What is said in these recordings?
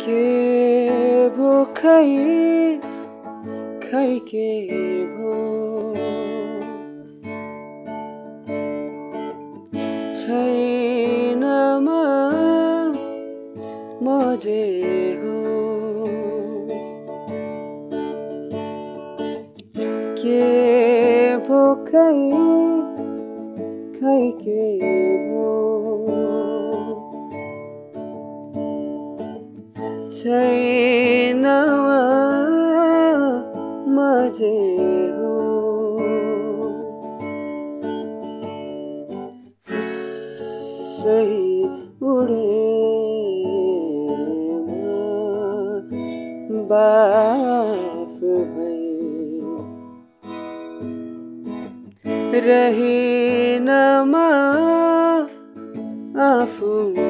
के भो खै खै के भो? छैनमा मजे हो। के भो खै खै के भो छैनमा मजे हो सही उडे बाफ भई रहेनमा आफूमै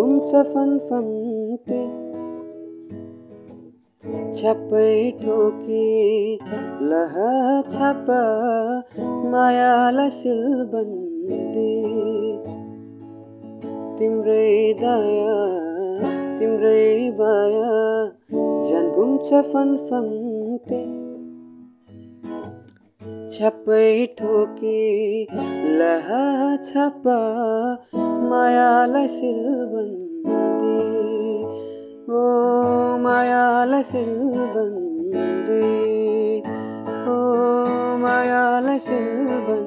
घुम्छ फनफन्ते छ्याप्पै ठोकी लह छाप मायालाई सिलबन्दी। तिम्रै दया तिम्रै माया झन् घुम्छ फनफन्ते छ्याप्पै ठोकी लह छाप मायालाई सिलबन्दी ओ मायालाई सिलबन्दी ओ मायालाई सिलबन्दी